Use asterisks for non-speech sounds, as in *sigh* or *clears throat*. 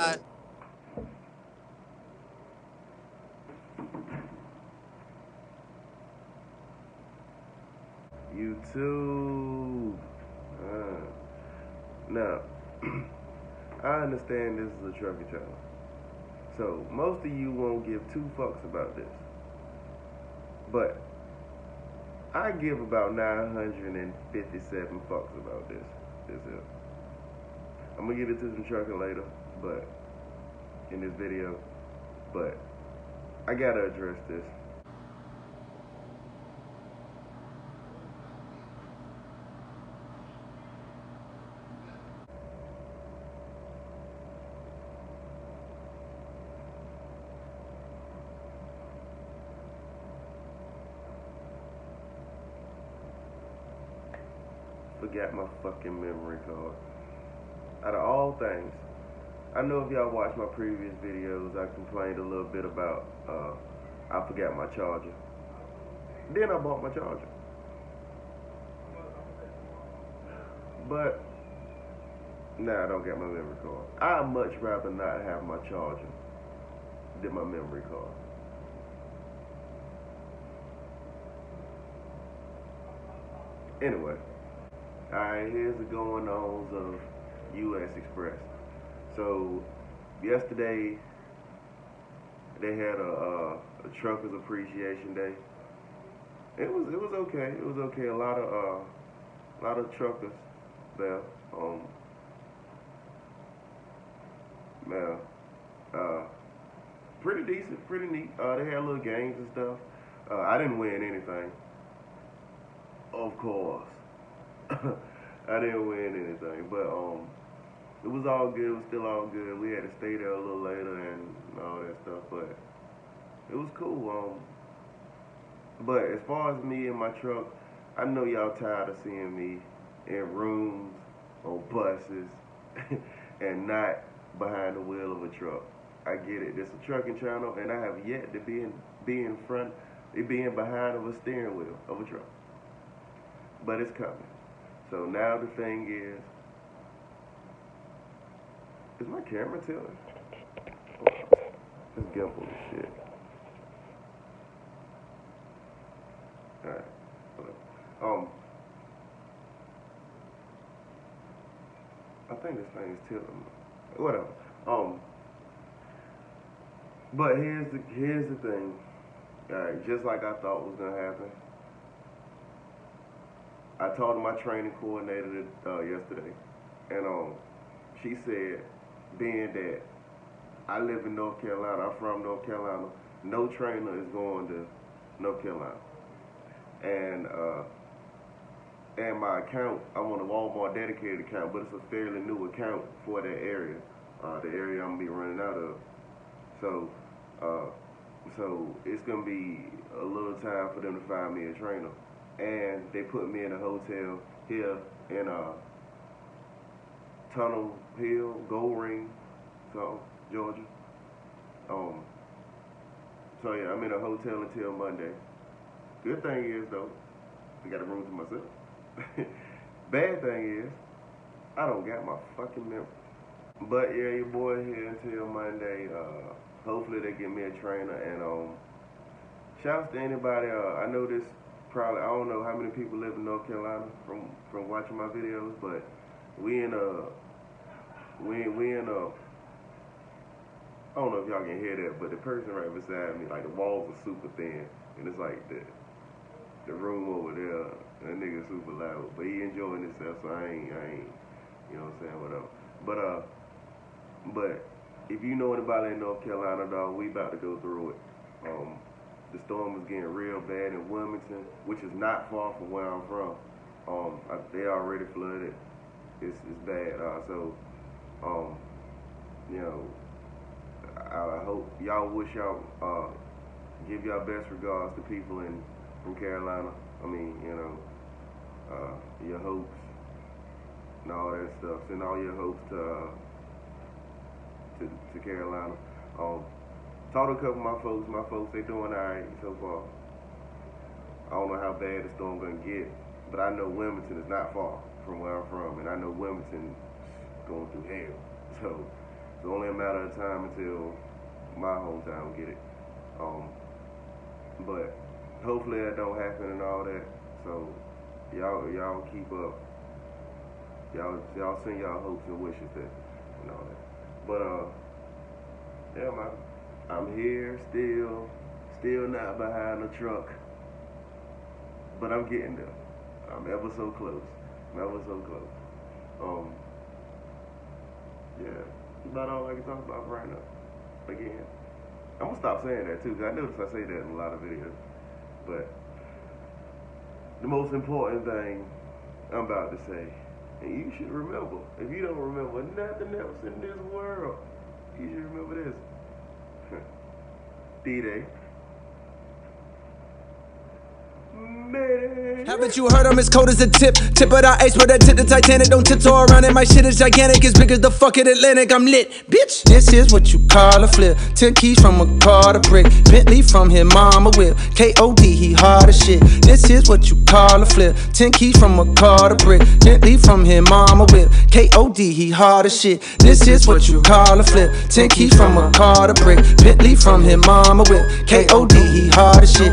Uh, YouTube. Uh, now, *clears throat* I understand this is a trucker channel. So, most of you won't give two fucks about this. But, I give about 957 fucks about this. This is. I'm gonna get into some trucking later, but in this video, but I gotta address this. Forgot my fucking memory card. Out of all things, I know if y'all watched my previous videos, I complained a little bit about uh, I forgot my charger. Then I bought my charger. But now I don't get my memory card. I'd much rather not have my charger than my memory card. Anyway, alright, here's the going ons of US Xpress. So yesterday they had a, a, a truckers appreciation day. It was it was okay. It was okay. A lot of uh, a lot of truckers there. Um, yeah, uh, pretty decent, pretty neat. Uh, they had little games and stuff. Uh, I didn't win anything, of course. *laughs* I didn't win anything, but um, it was all good. It was still all good. We had to stay there a little later and all that stuff, but it was cool. Um, but as far as me and my truck, I know y'all tired of seeing me in rooms on buses *laughs* and not behind the wheel of a truck. I get it. This is a trucking channel, and I have yet to be in be in front, be in behind of a steering wheel of a truck. But it's coming. So now the thing is, is my camera tilting? This gimbal is shit. Alright. Um. I think this thing is tilting. Whatever. Um. But here's the here's the thing. Alright, just like I thought was gonna happen. I talked to my training coordinator uh, yesterday, and um, she said being that I live in North Carolina, I'm from North Carolina, no trainer is going to North Carolina. And uh, and my account, I'm on a Walmart dedicated account, but it's a fairly new account for that area, uh, the area I'm gonna be running out of. So, uh, so it's gonna be a little time for them to find me a trainer, and they put me in a hotel here in uh, Tunnel Hill, Gold Ring, so Georgia. Um. So yeah, I'm in a hotel until Monday. Good thing is though, I got a room to myself. *laughs* Bad thing is, I don't got my fucking memory. But yeah, your boy here until Monday. Uh, hopefully they get me a trainer and um. Shouts to anybody. Uh, I know this probably I don't know how many people live in North Carolina from from watching my videos, but we in a we we in a I don't know if y'all can hear that, but the person right beside me, like the walls are super thin, and it's like the the room over there, that nigga super loud, but he enjoying himself, so I ain't I ain't you know what I'm saying whatever. But uh, but if you know anybody in North Carolina, dog, we about to go through it. Um, the storm is getting real bad in Wilmington, which is not far from where I'm from. Um, I, they already flooded. It's it's bad. Uh, so um, you know, I, I hope y'all wish y'all uh, give y'all best regards to people in from Carolina. I mean, you know, uh, your hopes and all that stuff. Send all your hopes to uh, to, to Carolina. Um, talked to a couple of my folks. My folks, they doing all right so far. I don't know how bad the storm gonna get, but I know Wilmington is not far from where I'm from, and I know Wilmington going through hell. *laughs* So It's only a matter of time until my hometown get it. Um, but hopefully that don't happen and all that. So y'all y'all keep up. Y'all y'all send y'all hopes and wishes that and all that. But uh yeah man. I'm here still, still not behind the truck. But I'm getting there. I'm ever so close. I'm ever so close. Um yeah. About all I can talk about right now. Again. I'm gonna stop saying that too, because I notice I say that in a lot of videos. But the most important thing I'm about to say, and you should remember, if you don't remember nothing else in this world, you should remember this. *laughs* D-Day. Haven't you heard I'm as cold as a tip? Tip of the ice, but I tip the Titanic. Don't tiptoe around it. My shit is gigantic, as big as the fucking Atlantic. I'm lit, bitch. This is what you call a flip. Ten keys from a car to brick. Bentley from his mama whip. K.O.D. He hard as shit. This is what you call a flip. Ten keys from a car to brick. Bentley from his mama whip. K.O.D. He hard as shit. This is what you call a flip. Ten keys from a car to brick. Bentley from his mama whip. K.O.D. He hard as shit.